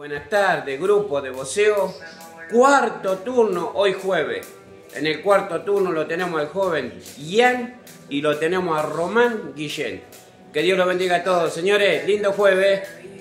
Buenas tardes, grupo de voceo. Cuarto turno hoy jueves. En el cuarto turno lo tenemos al joven Ian y lo tenemos a Román Guillén. Que Dios lo bendiga a todos. Señores, lindo jueves.